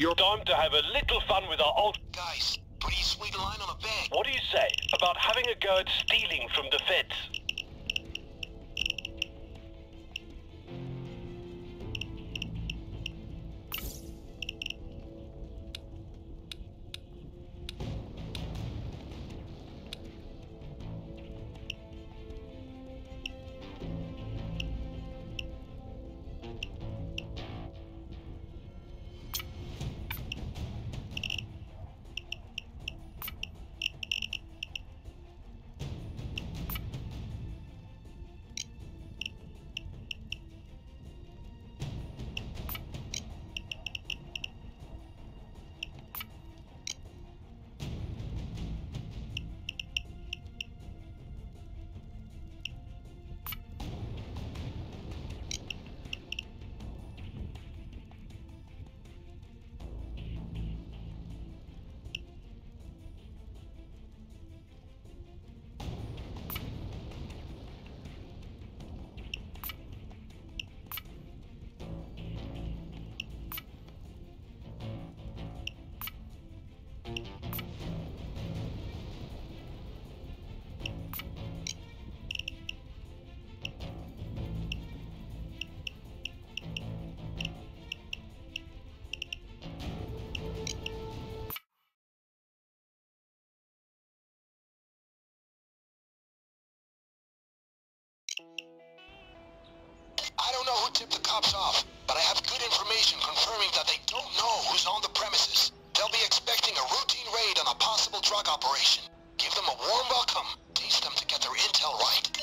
You're Time to have a little fun with our old... Guys, pretty sweet line on a bank. What do you say about having a go at stealing from the feds? I don't know who tipped the cops off, but I have good information confirming that they don't know who's on the premises. They'll be expecting a routine raid on a possible drug operation. Give them a warm welcome. Teach them to get their intel right.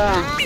Tchau.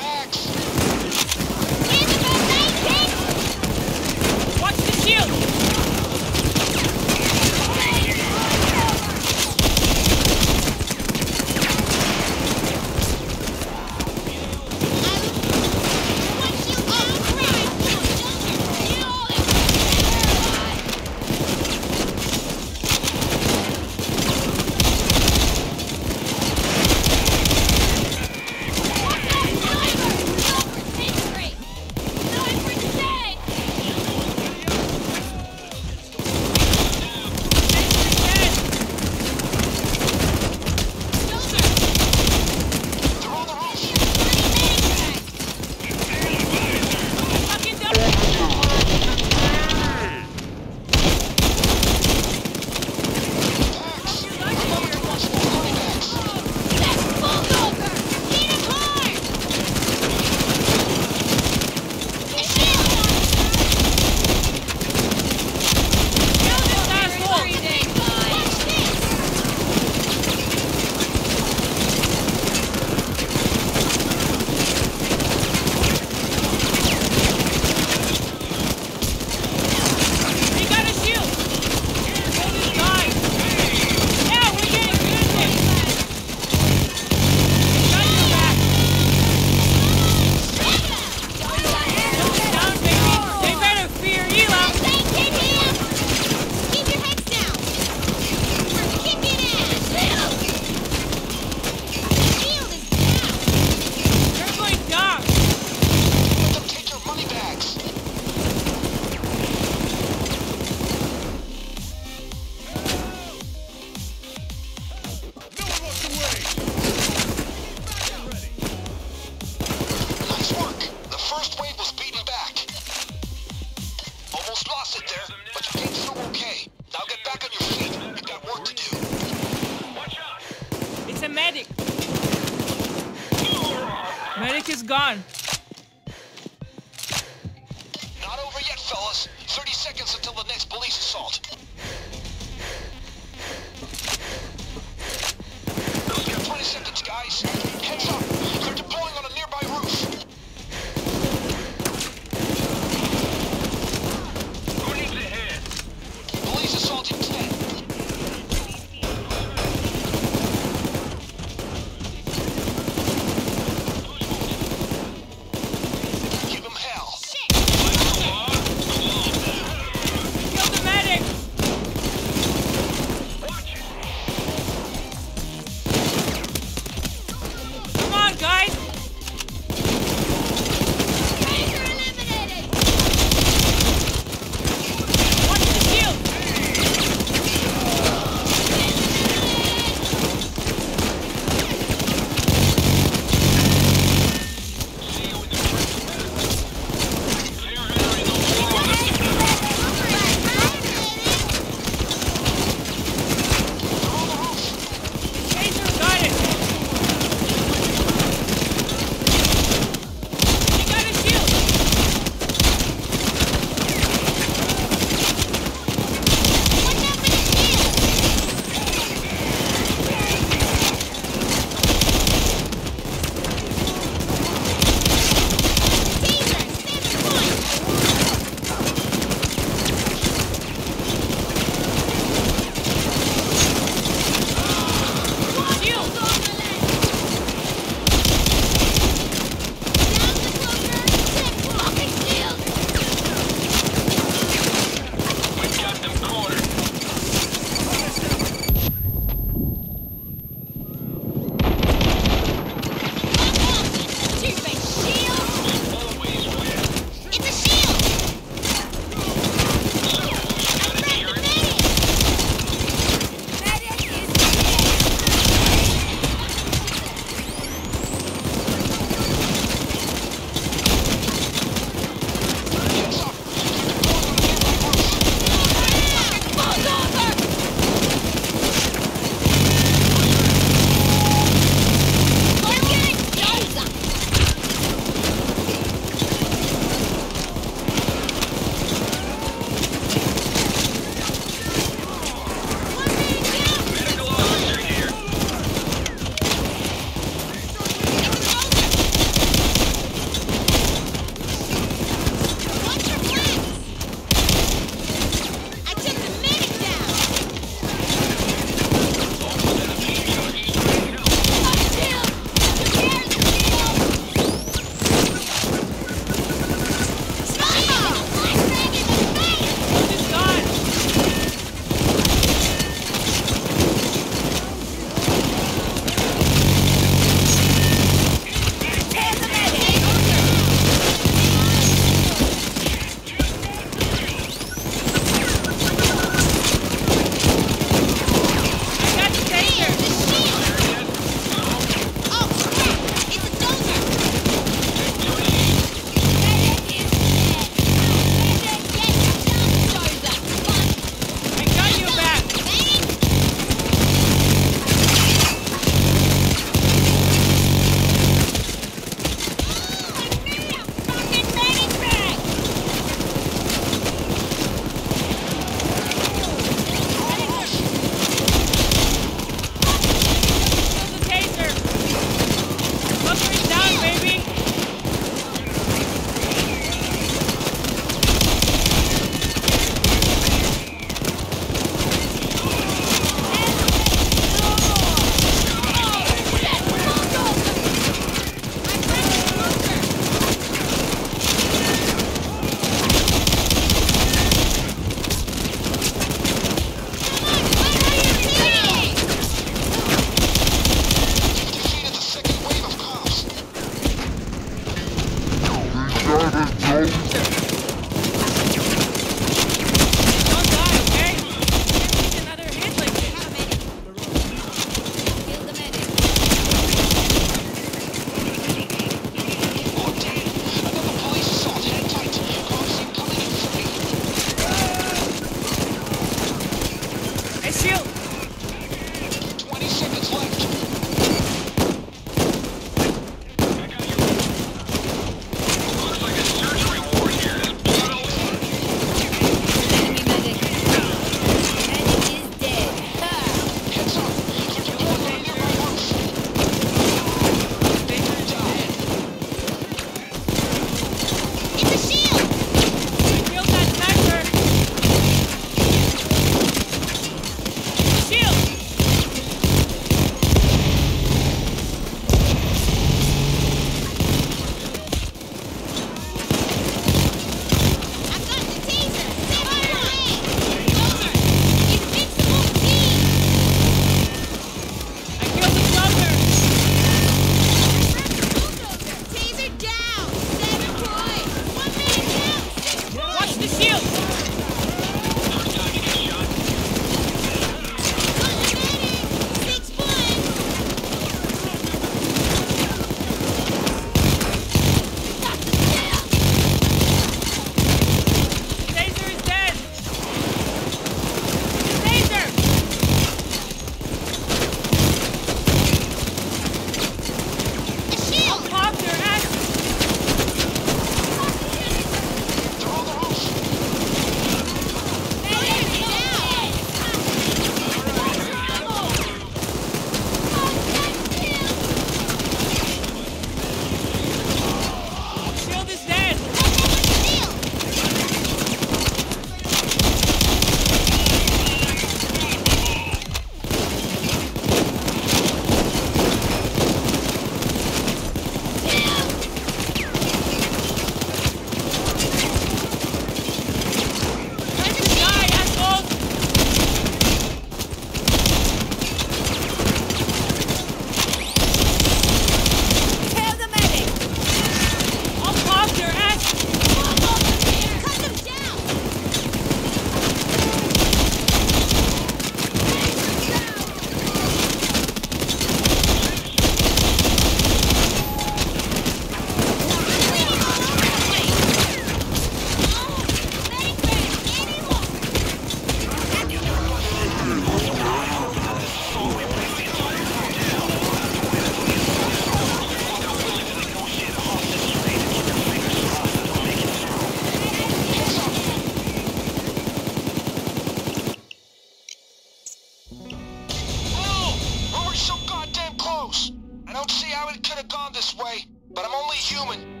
have gone this way, but I'm only human.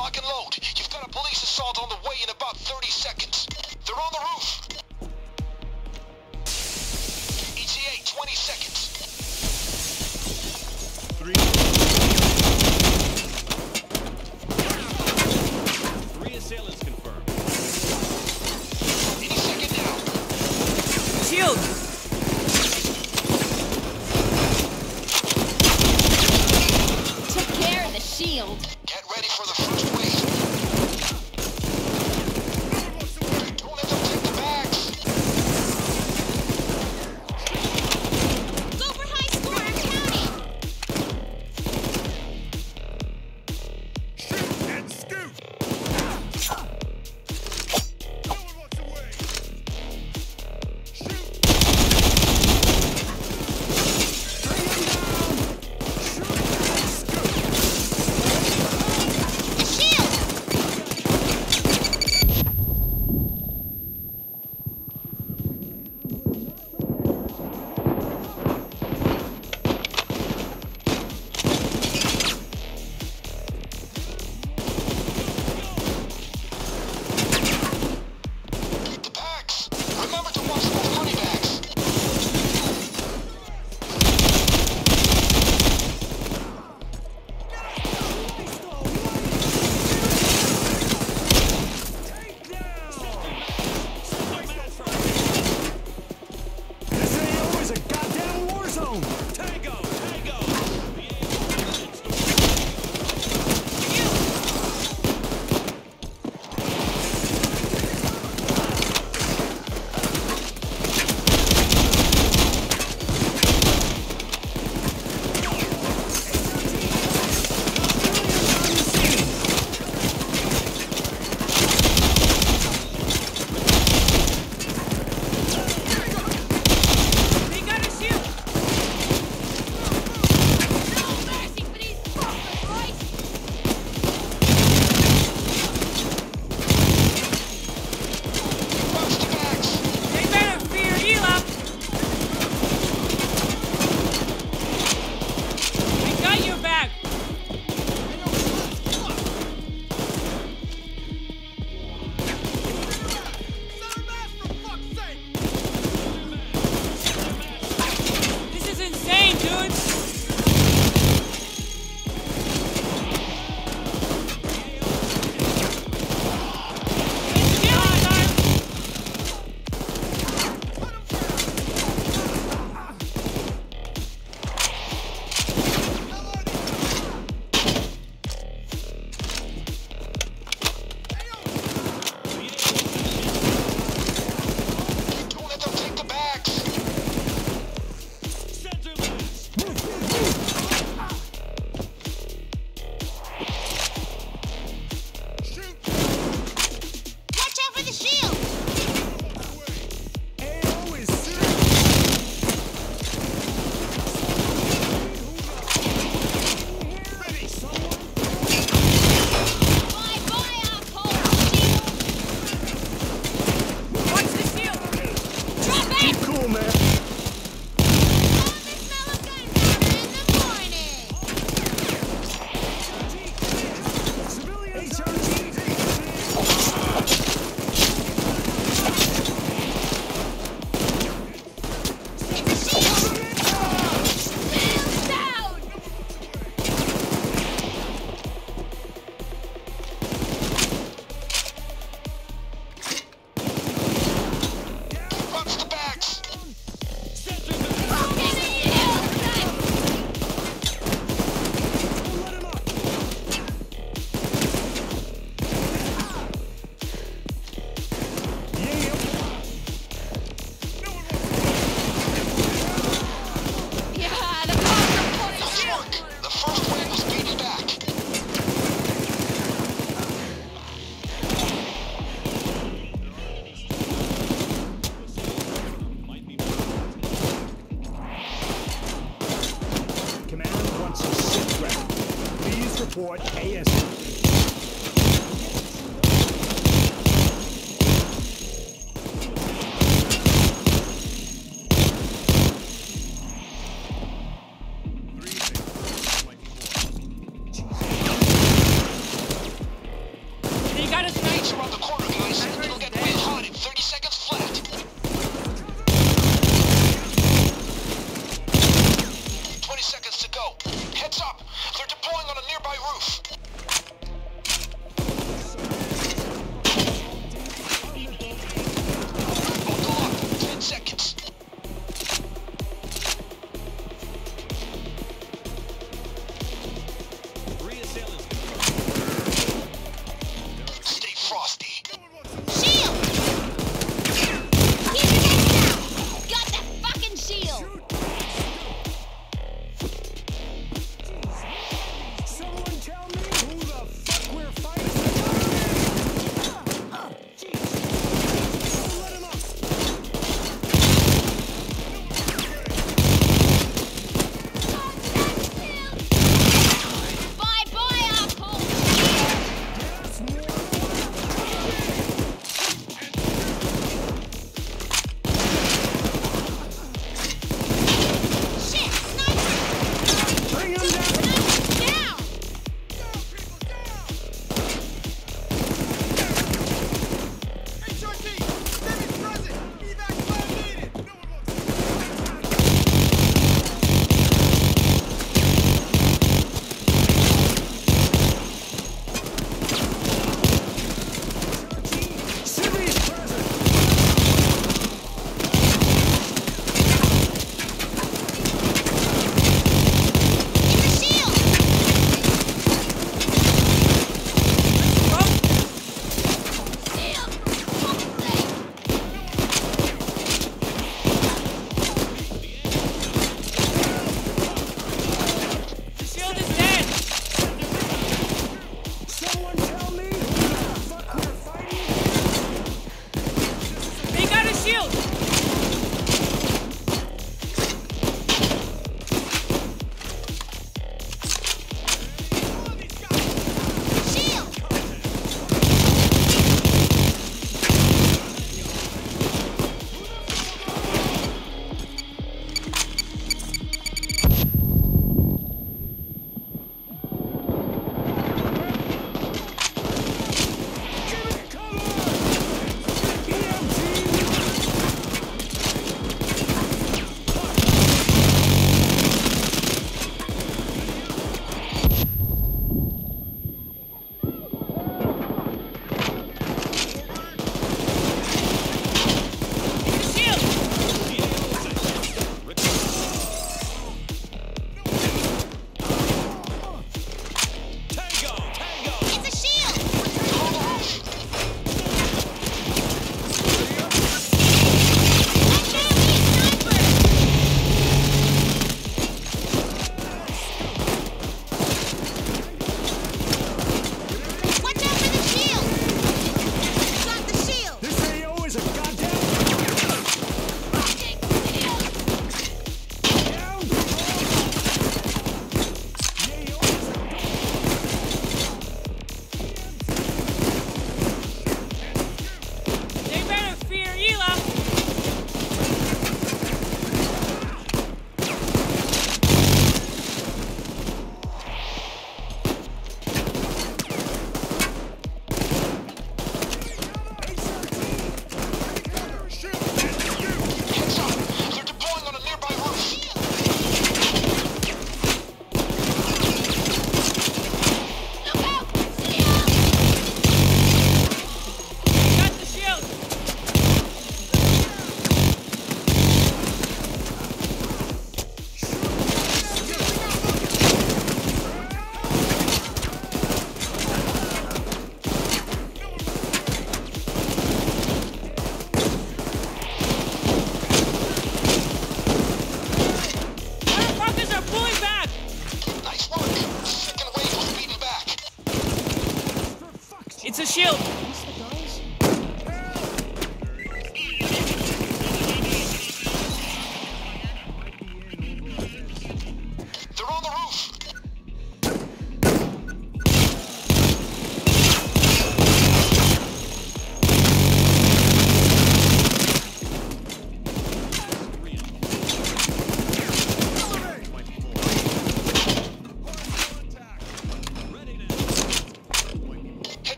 lock and load. You've got a police assault on the way in about 30 seconds. They're on the roof.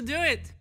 Do it!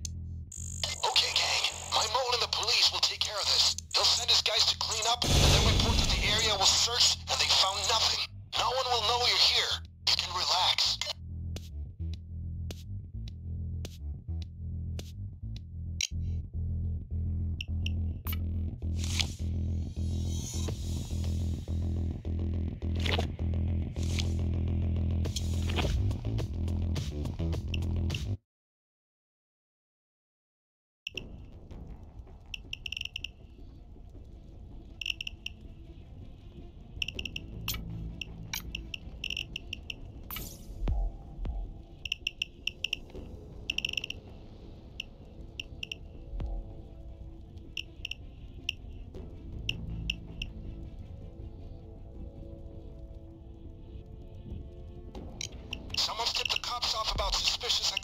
about suspicious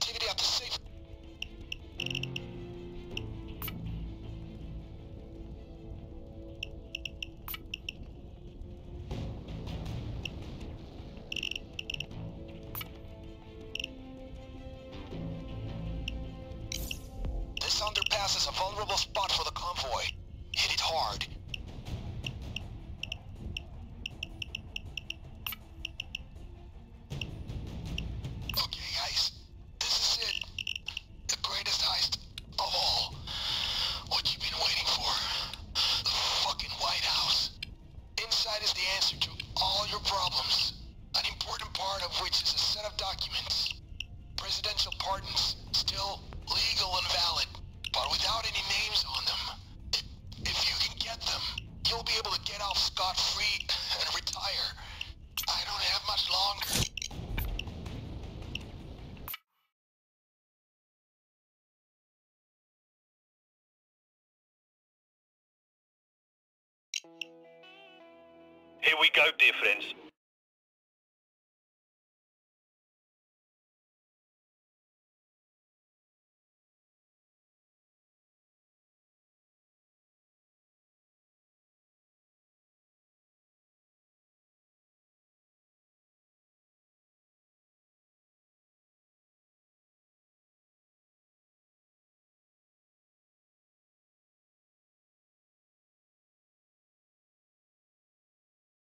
Here